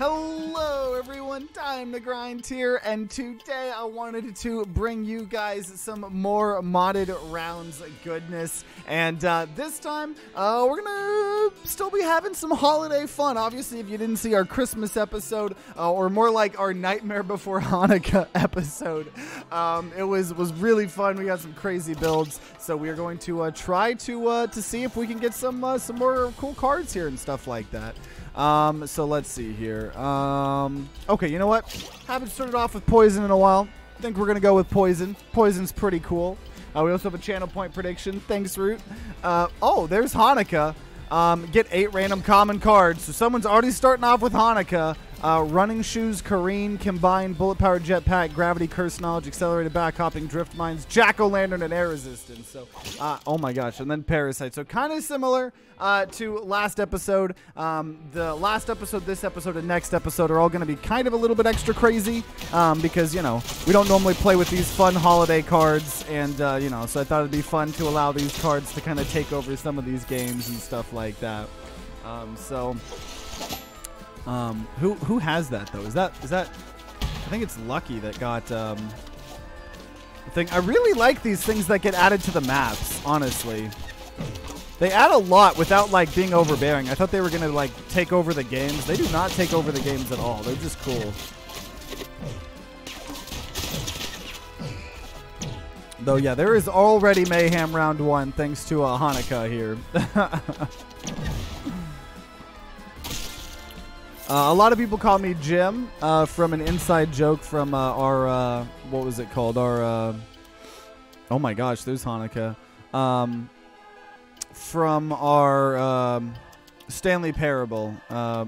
Hello, everyone. Time to grind here, and today I wanted to bring you guys some more modded rounds goodness. And uh, this time, uh, we're gonna still be having some holiday fun. Obviously, if you didn't see our Christmas episode, uh, or more like our Nightmare Before Hanukkah episode, um, it was was really fun. We got some crazy builds, so we are going to uh, try to uh, to see if we can get some uh, some more cool cards here and stuff like that. Um, so let's see here. Um, okay, you know what? Haven't started off with poison in a while. think we're gonna go with poison. Poison's pretty cool. Uh, we also have a channel point prediction. Thanks, Root. Uh, oh, there's Hanukkah. Um, get eight random common cards. So someone's already starting off with Hanukkah. Uh, running shoes, Kareen, combined bullet powered jetpack, gravity, curse knowledge, accelerated back hopping, drift mines, jack o' lantern, and air resistance. So, uh, oh my gosh, and then parasite. So kind of similar uh, to last episode. Um, the last episode, this episode, and next episode are all going to be kind of a little bit extra crazy um, because you know we don't normally play with these fun holiday cards, and uh, you know, so I thought it'd be fun to allow these cards to kind of take over some of these games and stuff like that. Um, so. Um, who who has that though? Is that is that? I think it's Lucky that got um, the thing. I really like these things that get added to the maps. Honestly, they add a lot without like being overbearing. I thought they were gonna like take over the games. They do not take over the games at all. They're just cool. Though yeah, there is already mayhem round one thanks to uh, Hanukkah here. Uh, a lot of people call me Jim uh, from an inside joke from uh, our uh, what was it called? Our uh, oh my gosh, there's Hanukkah. Um, from our um, Stanley Parable uh,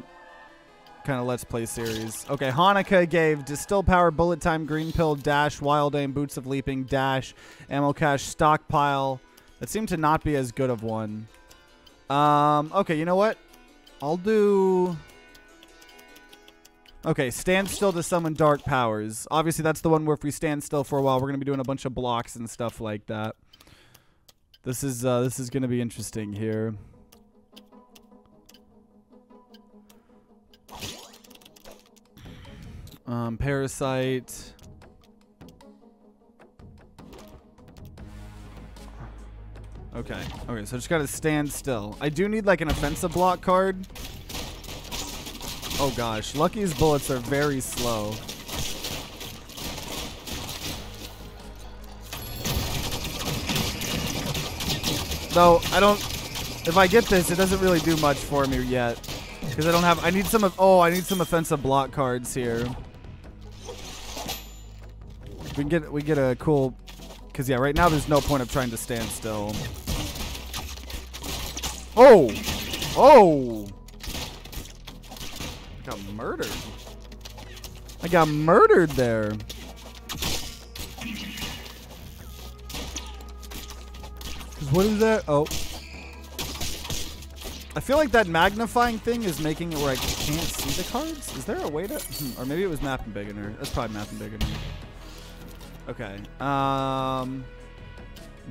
kind of Let's Play series. Okay, Hanukkah gave Distill Power, Bullet Time, Green Pill, Dash, Wild Aim, Boots of Leaping, Dash, Ammo Cache, Stockpile. That seemed to not be as good of one. Um, okay, you know what? I'll do. Okay, stand still to summon dark powers. Obviously, that's the one where if we stand still for a while, we're gonna be doing a bunch of blocks and stuff like that. This is uh, this is gonna be interesting here. Um, parasite. Okay, okay, so I just gotta stand still. I do need like an offensive block card. Oh gosh, Lucky's bullets are very slow. Though, I don't... If I get this, it doesn't really do much for me yet. Because I don't have... I need some... Of, oh, I need some offensive block cards here. We can get, we get a cool... Because, yeah, right now there's no point of trying to stand still. Oh! Oh! Got murdered. I got murdered there. What is that? Oh. I feel like that magnifying thing is making it where I can't see the cards. Is there a way to... Hmm, or maybe it was Map and Beginner. That's probably Map and Beginner. Okay. Um...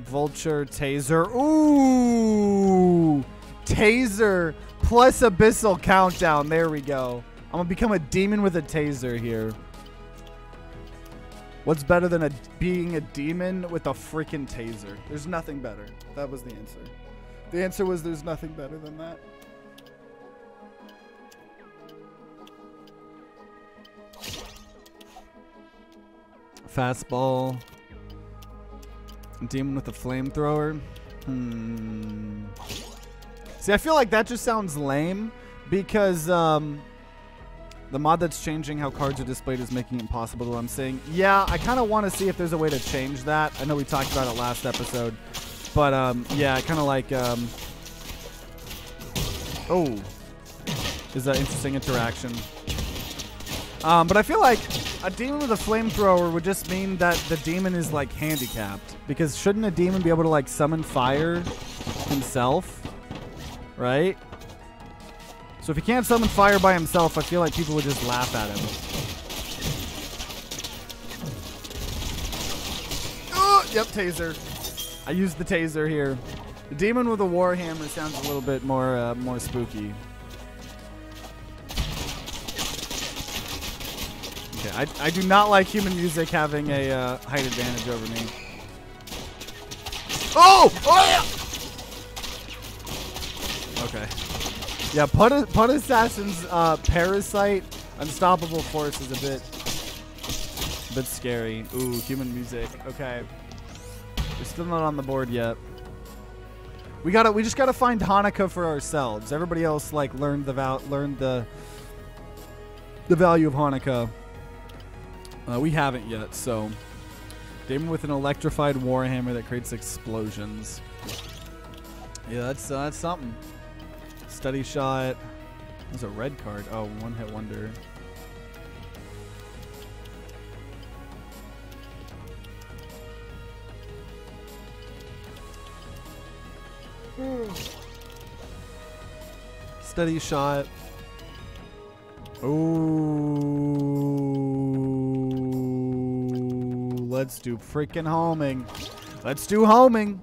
Vulture, Taser. Ooh! Taser plus Abyssal Countdown. There we go. I'm going to become a demon with a Taser here. What's better than a being a demon with a freaking taser? There's nothing better. That was the answer. The answer was there's nothing better than that. Fastball. Demon with a flamethrower. Hmm. See, I feel like that just sounds lame because um, the mod that's changing how cards are displayed is making it impossible to I'm saying. Yeah, I kind of want to see if there's a way to change that. I know we talked about it last episode. But, um, yeah, I kind of like... Um, oh. Is that interesting interaction. Um, but I feel like a demon with a flamethrower would just mean that the demon is, like, handicapped. Because shouldn't a demon be able to, like, summon fire himself? Right? So if he can't summon fire by himself, I feel like people would just laugh at him. Oh, yep, taser. I used the taser here. The demon with a warhammer sounds a little bit more uh, more spooky. Okay, I, I do not like human music having a uh, height advantage over me. Oh! Oh yeah! Okay. Yeah, Pud, Pud Assassin's uh, Parasite Unstoppable Force is a bit, a bit scary. Ooh, human music. Okay. We're still not on the board yet. We gotta, we just gotta find Hanukkah for ourselves. Everybody else like learned the val, learned the, the value of Hanukkah. Uh, we haven't yet, so. Damon with an electrified warhammer that creates explosions. Yeah, that's uh, that's something. Steady shot. There's a red card. Oh, one hit wonder. Steady shot. Ooh. Let's do freaking homing. Let's do homing.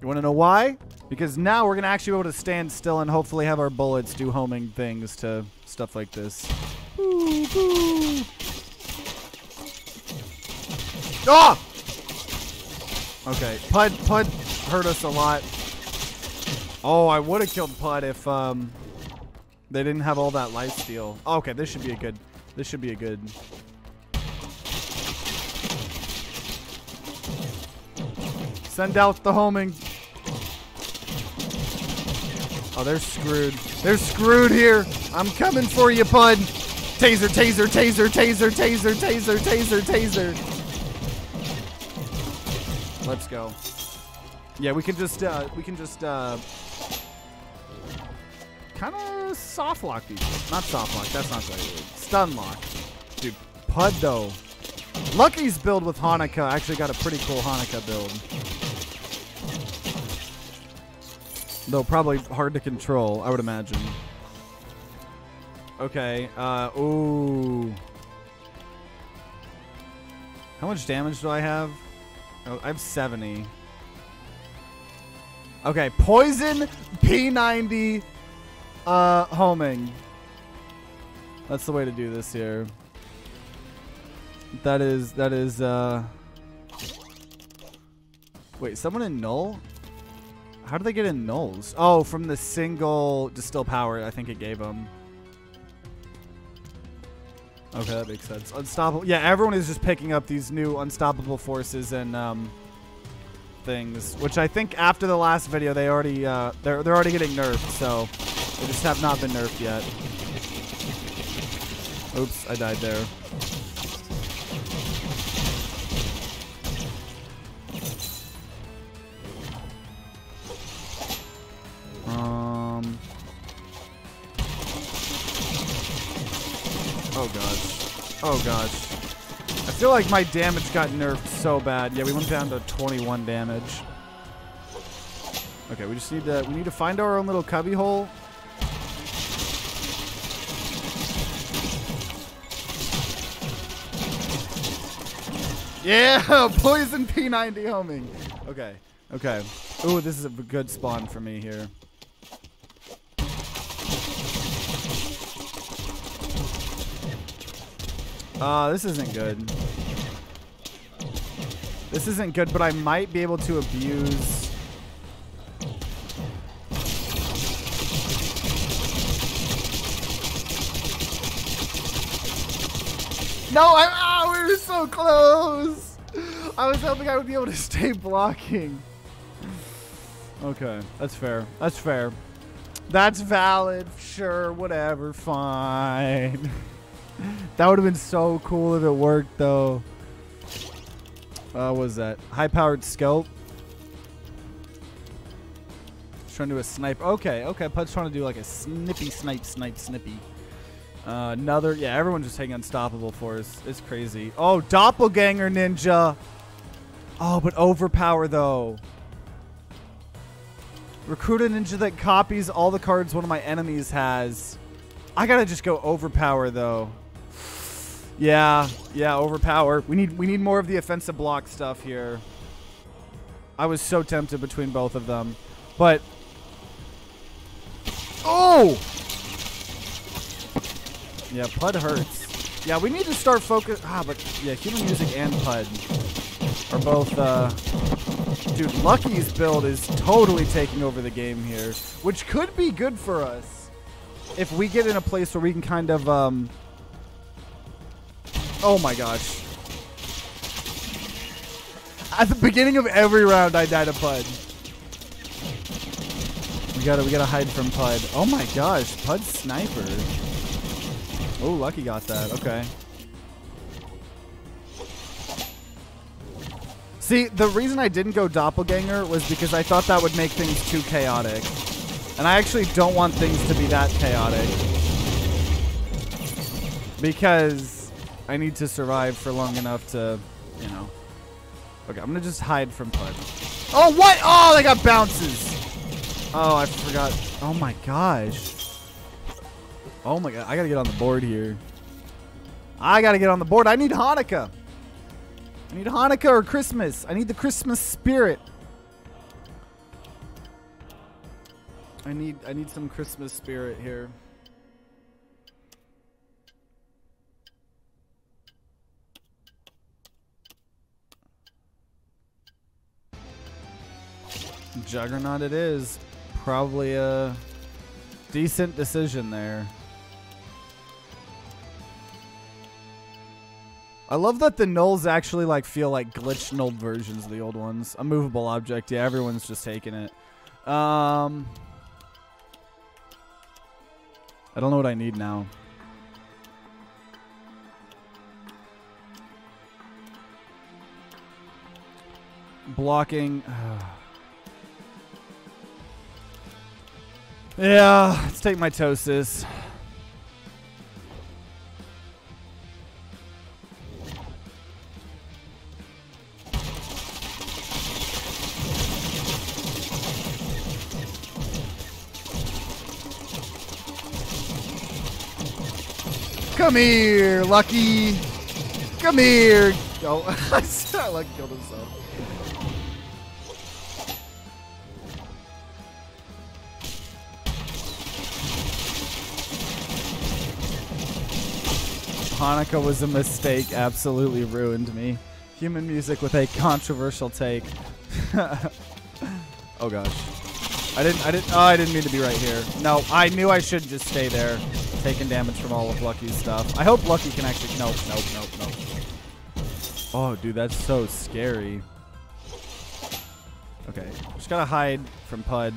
You want to know why? Because now we're going to actually be able to stand still and hopefully have our bullets do homing things to stuff like this. Ah! Okay, Pud, Pud hurt us a lot. Oh, I would have killed Pud if um, they didn't have all that life steal. okay, this should be a good. This should be a good. Send out the homing. Oh, they're screwed. They're screwed here. I'm coming for you, Pud. Taser, taser, taser, taser, taser, taser, taser, taser. Let's go. Yeah, we can just uh, we can just uh, kind of soft lock these. Not soft lock. That's not the right word. Stun lock. Dude, Pud though. Lucky's build with Hanukkah actually got a pretty cool Hanukkah build. Though probably hard to control, I would imagine. Okay, uh, ooh. How much damage do I have? Oh, I have 70. Okay, poison P90 uh homing. That's the way to do this here. That is that is uh Wait, someone in null? How do they get in nulls? Oh, from the single distill power I think it gave them. Okay, that makes sense. Unstoppable. Yeah, everyone is just picking up these new unstoppable forces and um, things, which I think after the last video they already uh, they're they're already getting nerfed, so they just have not been nerfed yet. Oops, I died there. Oh gosh. I feel like my damage got nerfed so bad. Yeah, we went down to 21 damage. Okay, we just need to we need to find our own little cubby hole. Yeah, poison P90 homing. Okay, okay. Ooh, this is a good spawn for me here. Uh, this isn't good. This isn't good, but I might be able to abuse... No, I'm ah, we were so close. I was hoping I would be able to stay blocking. Okay, that's fair. That's fair. That's valid. Sure, whatever, fine. that would have been so cool if it worked, though. Uh, what was that? High-powered scope. Trying to do a snipe. Okay, okay. Pud's trying to do like a snippy, snipe, snipe, snippy. Uh, another. Yeah, everyone's just taking unstoppable for us. It's crazy. Oh, doppelganger ninja. Oh, but overpower though. Recruit a ninja that copies all the cards one of my enemies has. I gotta just go overpower though. Yeah, yeah, overpower. We need we need more of the offensive block stuff here. I was so tempted between both of them. But Oh! Yeah, Pud hurts. Yeah, we need to start focus. Ah, but yeah, human music and PUD are both. Uh, dude, Lucky's build is totally taking over the game here, which could be good for us if we get in a place where we can kind of. Um, oh my gosh. At the beginning of every round, I died a PUD. We gotta, we gotta hide from PUD. Oh my gosh, PUD sniper. Oh, Lucky got that. Okay. See, the reason I didn't go Doppelganger was because I thought that would make things too chaotic. And I actually don't want things to be that chaotic. Because I need to survive for long enough to, you know. Okay, I'm gonna just hide from PUD. Oh, what? Oh, they got bounces. Oh, I forgot. Oh my gosh. Oh my god, I gotta get on the board here. I gotta get on the board. I need Hanukkah. I need Hanukkah or Christmas. I need the Christmas spirit. I need I need some Christmas spirit here. Juggernaut it is. Probably a decent decision there. I love that the nulls actually like feel like glitch null versions of the old ones. A movable object. Yeah, everyone's just taking it. Um, I don't know what I need now. Blocking. yeah, let's take mitosis. Come here, Lucky. Come here. Oh, I Lucky killed himself. Hanukkah was a mistake. Absolutely ruined me. Human music with a controversial take. oh gosh. I didn't. I didn't. Oh, I didn't mean to be right here. No, I knew I should just stay there taking damage from all of Lucky's stuff. I hope Lucky can actually... Nope, nope, nope, nope. Oh, dude, that's so scary. Okay, just gotta hide from Pud.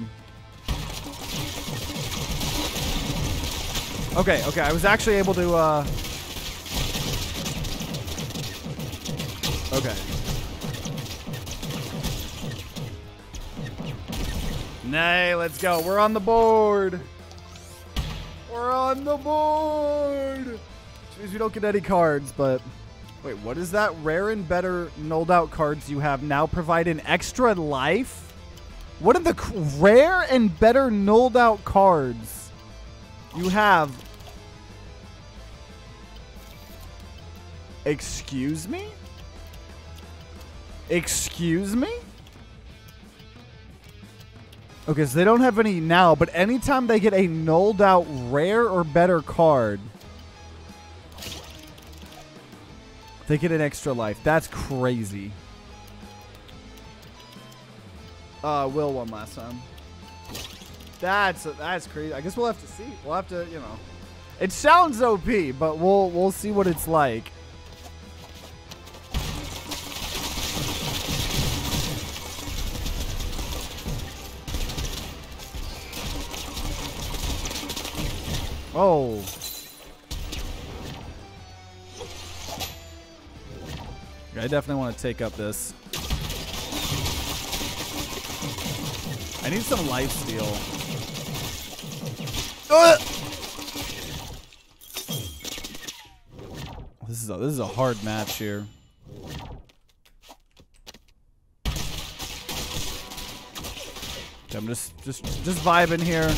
Okay, okay, I was actually able to, uh... Okay. Nay, let's go. We're on the board. We're on the board! Which means we don't get any cards, but... Wait, what is that? Rare and better nulled out cards you have now provide an extra life? What are the rare and better nulled out cards you have? Excuse me? Excuse me? Okay, so they don't have any now, but anytime they get a nulled out rare or better card, they get an extra life. That's crazy. Uh, Will won last time. That's that's crazy. I guess we'll have to see. We'll have to, you know. It sounds OP, but we'll we'll see what it's like. Oh. I definitely want to take up this. I need some life steal. Uh! This is a, this is a hard match here. I'm just just just vibing here.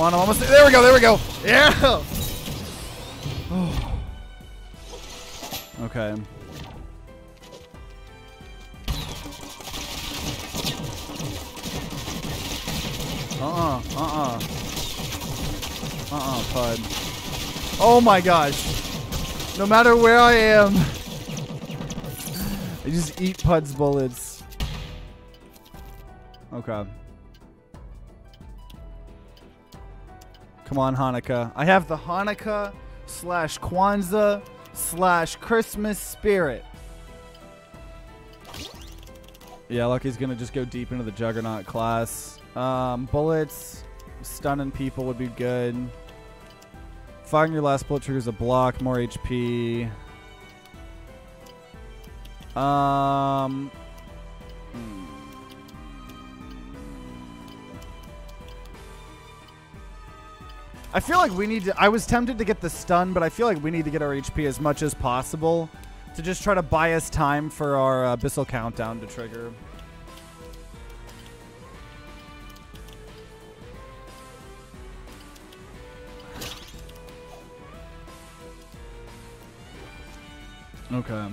Come on, I'm almost there. We go, there we go. Yeah. okay. Uh-uh. Uh-uh. Uh-uh, Pud. Oh my gosh. No matter where I am. I just eat Pud's bullets. Okay. Come on, Hanukkah. I have the Hanukkah slash Kwanzaa slash Christmas spirit. Yeah, Lucky's gonna just go deep into the Juggernaut class. Um, bullets, stunning people would be good. Firing your last bullet triggers a block, more HP. Um. hmm. I feel like we need to. I was tempted to get the stun, but I feel like we need to get our HP as much as possible to just try to buy us time for our uh, Abyssal Countdown to trigger. Okay.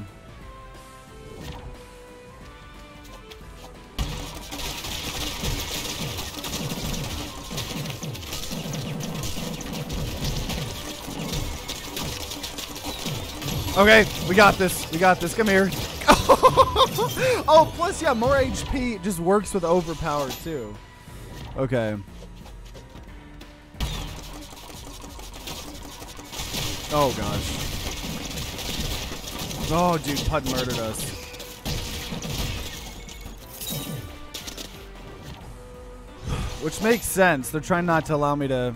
Okay, we got this. We got this. Come here. oh, plus, yeah, more HP just works with overpower, too. Okay. Oh, gosh. Oh, dude, Pud murdered us. Which makes sense. They're trying not to allow me to...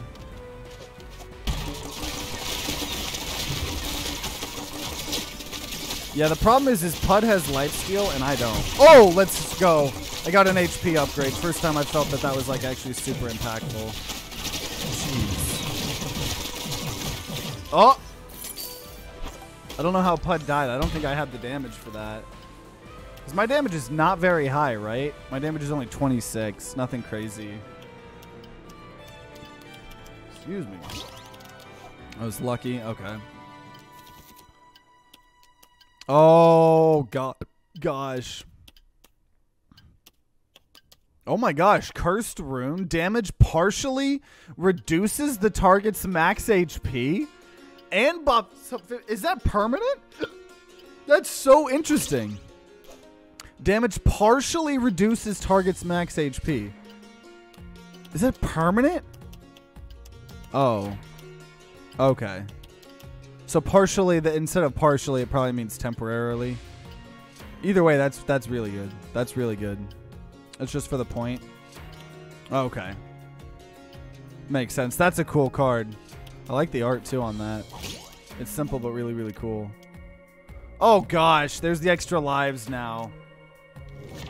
Yeah, the problem is, is Pud has lifesteal and I don't. Oh, let's go. I got an HP upgrade. First time I felt that that was like actually super impactful. Jeez. Oh! I don't know how Pud died. I don't think I had the damage for that. Because my damage is not very high, right? My damage is only 26. Nothing crazy. Excuse me. I was lucky. Okay. Oh, God. Gosh. Oh my gosh. Cursed Rune. Damage partially reduces the target's max HP and buff. Is that permanent? That's so interesting. Damage partially reduces target's max HP. Is that permanent? Oh. Okay. So partially, the instead of partially, it probably means temporarily. Either way, that's that's really good. That's really good. It's just for the point. Okay. Makes sense. That's a cool card. I like the art too on that. It's simple but really, really cool. Oh gosh, there's the extra lives now.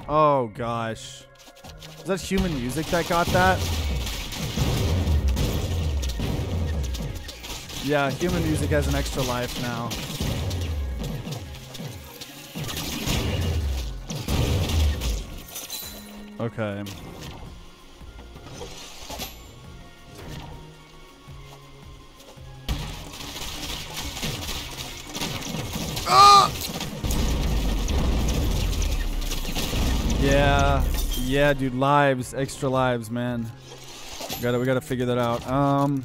Oh gosh. Is that human music that got that? Yeah, human music has an extra life now. Okay. Ah! Yeah, yeah, dude. Lives, extra lives, man. We gotta, we gotta figure that out. Um.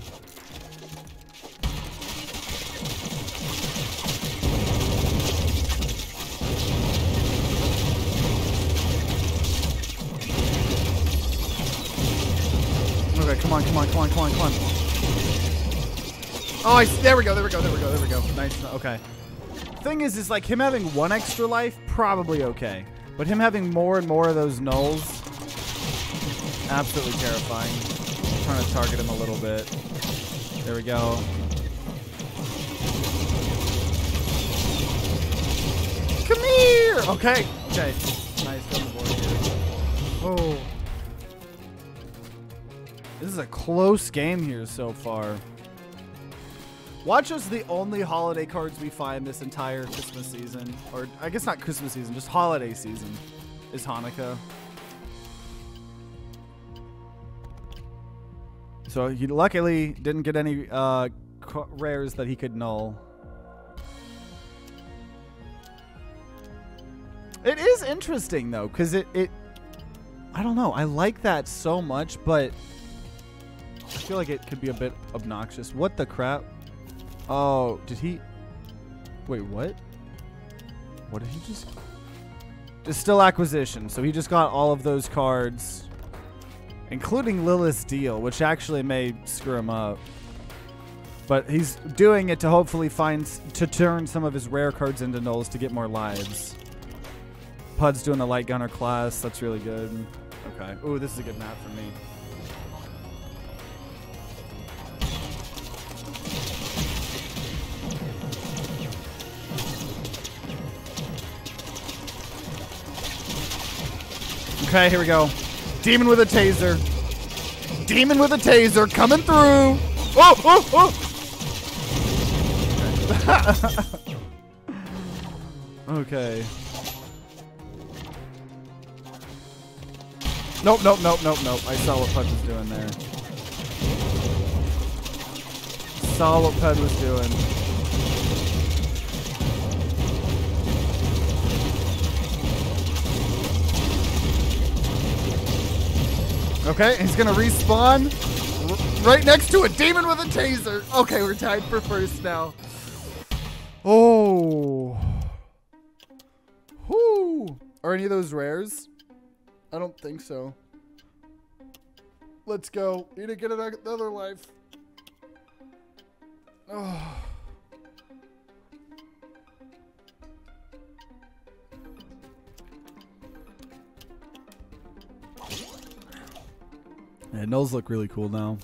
On, come on, come on, come on. Oh, I, there we go, there we go, there we go, there we go. Nice. Uh, okay. Thing is, is like him having one extra life, probably okay. But him having more and more of those nulls, absolutely terrifying. I'm trying to target him a little bit. There we go. Come here! Okay, okay. Nice here. Oh. This is a close game here so far. Watch us the only holiday cards we find this entire Christmas season. Or, I guess not Christmas season, just holiday season is Hanukkah. So he luckily didn't get any uh, rares that he could null. It is interesting though, because it, it, I don't know, I like that so much, but I feel like it could be a bit obnoxious. What the crap? Oh, did he? Wait, what? What did he just? It's still acquisition, so he just got all of those cards, including Lilith's deal, which actually may screw him up. But he's doing it to hopefully find to turn some of his rare cards into nulls to get more lives. Pud's doing the light gunner class. That's really good. Okay. Ooh, this is a good map for me. Okay, here we go. Demon with a taser. Demon with a taser coming through. Oh, oh, oh. okay. Nope, nope, nope, nope, nope. I saw what Pud was doing there. Saw what Pud was doing. Okay, he's gonna respawn right next to a demon with a taser. Okay, we're tied for first now. Oh. Whoo. Are any of those rares? I don't think so. Let's go. Need to get another life. Oh. Yeah, those look really cool now.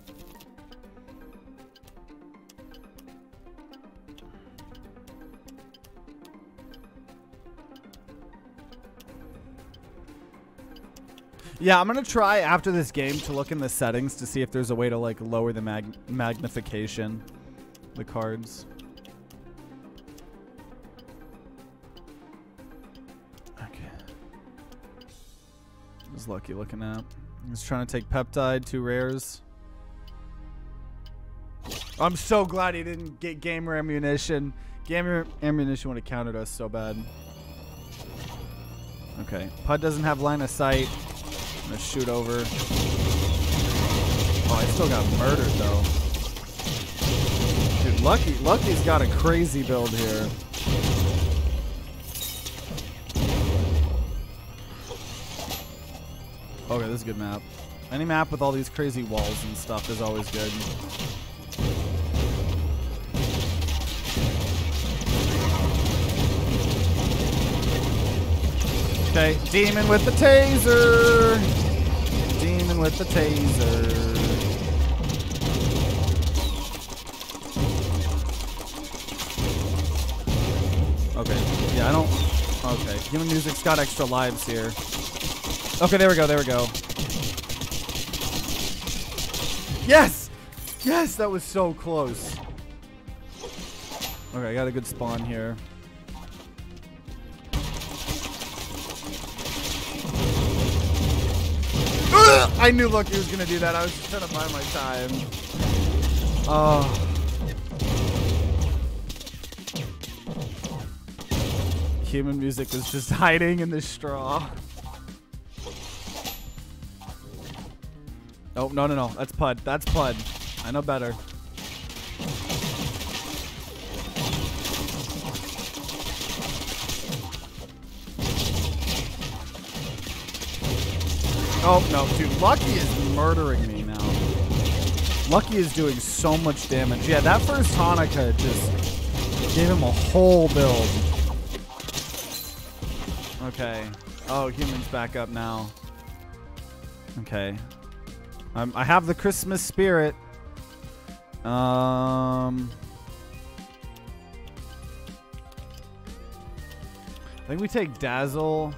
Yeah, I'm gonna try after this game to look in the settings to see if there's a way to like lower the mag magnification, the cards. Okay. Was lucky looking at. He's trying to take peptide, two rares. I'm so glad he didn't get gamer ammunition. Gamer ammunition would have countered us so bad. Okay, Pud doesn't have line of sight. I'm gonna shoot over. Oh, I still got murdered though. Dude, Lucky, Lucky's got a crazy build here. Okay, this is a good map. Any map with all these crazy walls and stuff is always good. Okay, demon with the taser. Demon with the taser. Okay, yeah, I don't. Okay, human music's got extra lives here. Okay, there we go, there we go. Yes! Yes, that was so close. Okay, I got a good spawn here. I knew Lucky was gonna do that. I was just trying to buy my time. Oh. Human music was just hiding in the straw. Oh, no, no, no. That's Pud. That's Pud. I know better. Oh, no, dude. Lucky is murdering me now. Lucky is doing so much damage. Yeah, that first Hanukkah just gave him a whole build. Okay. Oh, human's back up now. Okay. Um, I have the Christmas spirit. Um... I think we take Dazzle.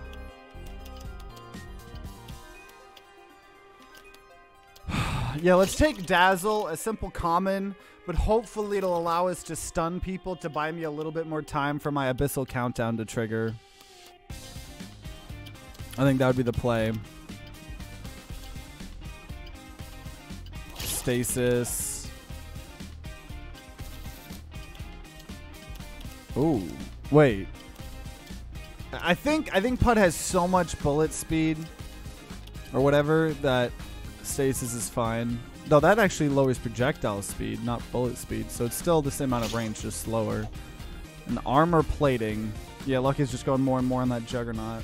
yeah, let's take Dazzle, a simple common, but hopefully it'll allow us to stun people to buy me a little bit more time for my Abyssal Countdown to trigger. I think that would be the play. Stasis. Ooh, wait. I think I think Pud has so much bullet speed or whatever that stasis is fine. Though that actually lowers projectile speed, not bullet speed. So it's still the same amount of range, just slower. And armor plating. Yeah, Lucky's just going more and more on that Juggernaut.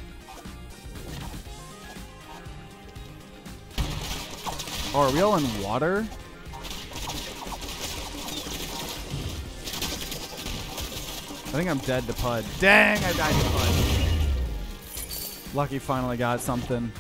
Oh, are we all in water? I think I'm dead to Pud. Dang, I died to Pud. Lucky finally got something.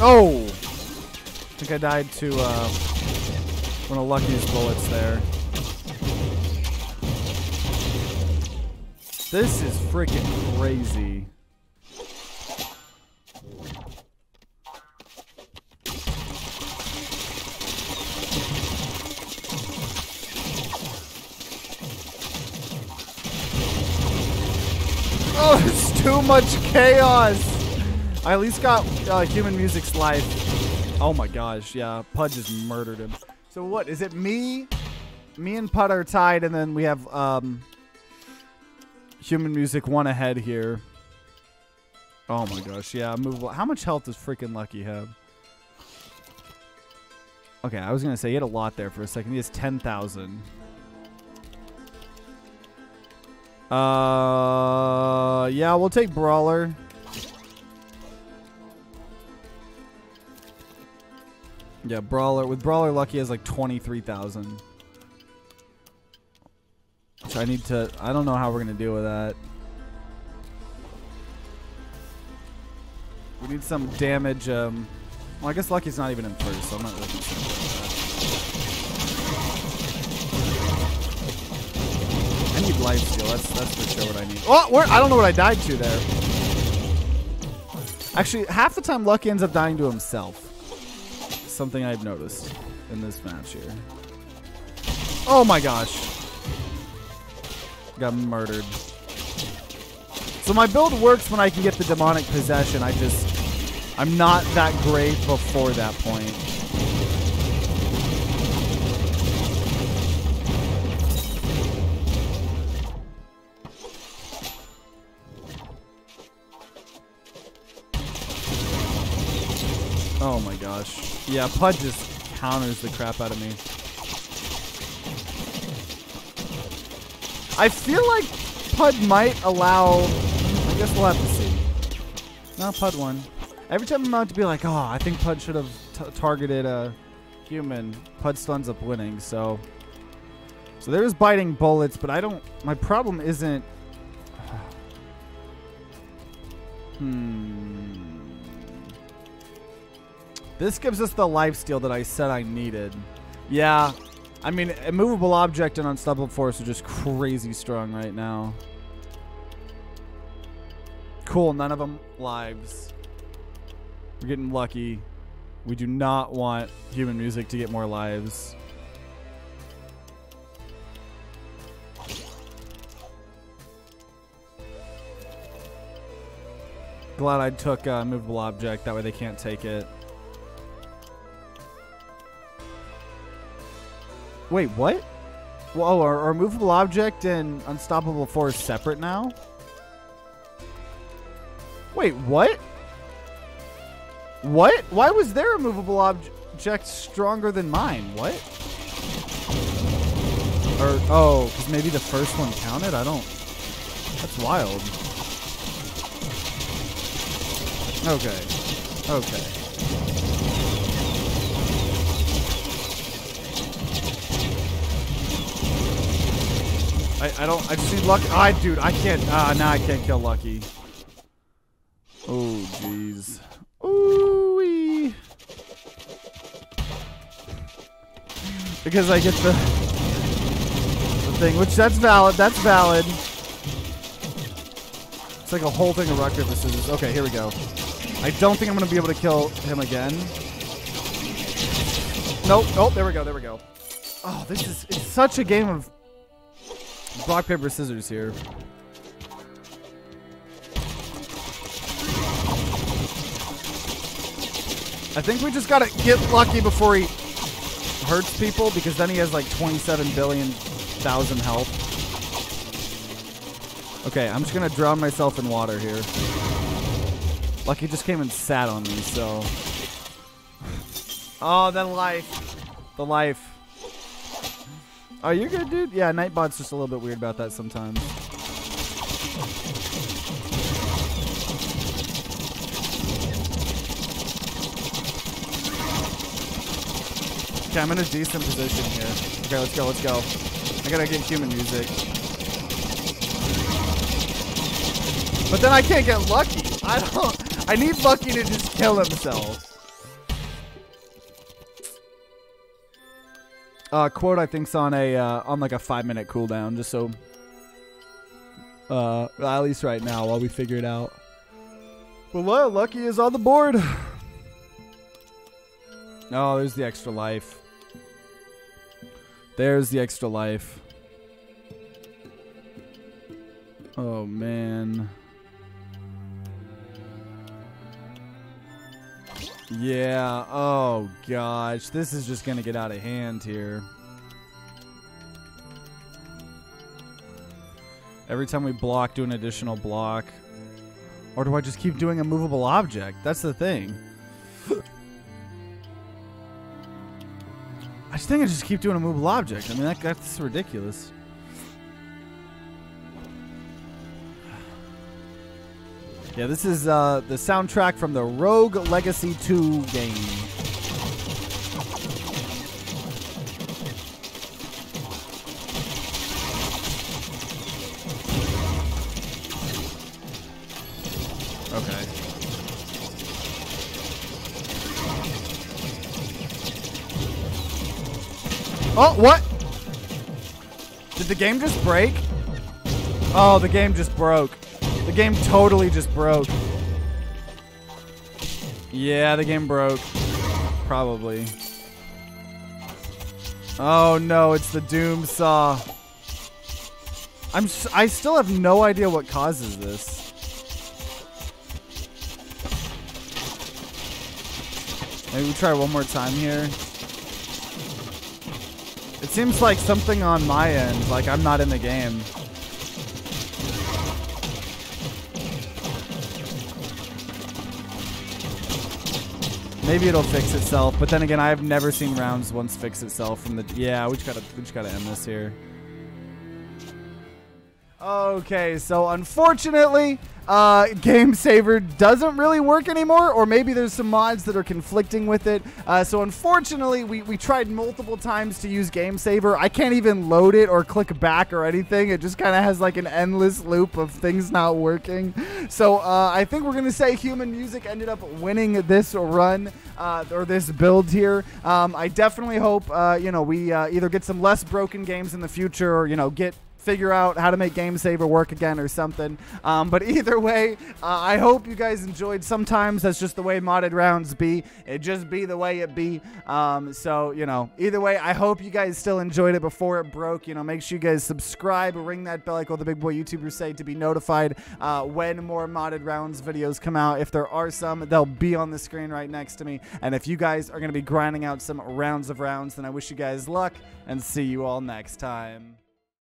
Oh! I think I died to uh, one of Lucky's bullets there. This is freaking crazy. Oh, it's too much chaos. I at least got uh, Human Music's life. Oh my gosh, yeah. Pud just murdered him. So what, is it me? Me and Pud are tied, and then we have um, Human Music one ahead here. Oh my gosh, yeah, movable. How much health does freaking Lucky have? Okay, I was going to say he had a lot there for a second. He has 10,000. Uh, yeah, we'll take Brawler. Yeah, Brawler. With Brawler, Lucky has like 23,000. Which I need to... I don't know how we're going to deal with that. We need some damage. Um, well, I guess Lucky's not even in first, so I'm not really concerned about that. I need life steal. That's that's for sure what I need. Oh, where, I don't know what I died to there. Actually, half the time Lucky ends up dying to himself. Something I've noticed in this match here. Oh my gosh. Got murdered. So my build works when I can get the demonic possession. I just I'm not that great before that point. Gosh. Yeah, Pud just counters the crap out of me. I feel like Pud might allow... I guess we'll have to see. No, Pud won. Every time I'm about to be like, oh, I think Pud should have targeted a human, Pud ends up winning, so... So there's biting bullets, but I don't... My problem isn't... hmm... This gives us the life steal that I said I needed. Yeah. I mean, immovable object and unstoppable force are just crazy strong right now. Cool, none of them lives. We're getting lucky. We do not want human music to get more lives. Glad I took uh, movable object. That way they can't take it. Wait, what? Whoa, are, are movable object and unstoppable force separate now? Wait, what? What? Why was their movable object stronger than mine? What? Or, oh, because maybe the first one counted? I don't... That's wild. Okay. Okay. I, I don't, I see Lucky. I, dude, I can't, ah, uh, now I can't kill Lucky. Oh, jeez. Ooh -wee. Because I get the, the thing, which that's valid, that's valid. It's like a whole thing of rock, paper, scissors. Okay, here we go. I don't think I'm going to be able to kill him again. Nope, Oh, there we go, there we go. Oh, this is, it's such a game of Rock, paper, scissors here. I think we just gotta get lucky before he hurts people because then he has like 27 billion thousand health. Okay, I'm just gonna drown myself in water here. Lucky just came and sat on me, so. Oh, the life. The life. Oh, you're good, dude? Yeah, Nightbot's just a little bit weird about that sometimes. Okay, I'm in a decent position here. Okay, let's go, let's go. I gotta get human music. But then I can't get Lucky. I don't... I need Lucky to just kill himself. Uh, quote I think's on a uh, on like a five minute cooldown, just so. Uh, at least right now, while we figure it out. But well, Lucky is on the board. Oh, there's the extra life. There's the extra life. Oh man. Yeah, oh gosh. This is just gonna get out of hand here. Every time we block, do an additional block. Or do I just keep doing a movable object? That's the thing. I just think I just keep doing a movable object. I mean, that, that's ridiculous. Yeah, this is uh, the soundtrack from the Rogue Legacy 2 game. Okay. Oh, what? Did the game just break? Oh, the game just broke. Game totally just broke. Yeah, the game broke. Probably. Oh no, it's the Doom Saw. I'm I still have no idea what causes this. Maybe we try one more time here. It seems like something on my end, like I'm not in the game. Maybe it'll fix itself, but then again, I've never seen rounds once fix itself from the. Yeah, we just gotta we just gotta end this here. Okay, so unfortunately, uh, Game Saver doesn't really work anymore, or maybe there's some mods that are conflicting with it. Uh, so unfortunately, we, we tried multiple times to use Game Saver. I can't even load it or click back or anything. It just kind of has like an endless loop of things not working. So uh, I think we're going to say Human Music ended up winning this run. Uh, or this build here. Um, I definitely hope, uh, you know, we uh, either get some less broken games in the future or, you know, get figure out how to make Game Saver work again or something. Um, but either way, uh, I hope you guys enjoyed. Sometimes that's just the way modded rounds be. It just be the way it be. Um, so, you know, either way, I hope you guys still enjoyed it before it broke. You know, make sure you guys subscribe, ring that bell like all the big boy YouTubers say to be notified uh, when more modded rounds videos come out. If there are some, they'll be on the screen right next to me. And if you guys are going to be grinding out some rounds of rounds, then I wish you guys luck and see you all next time.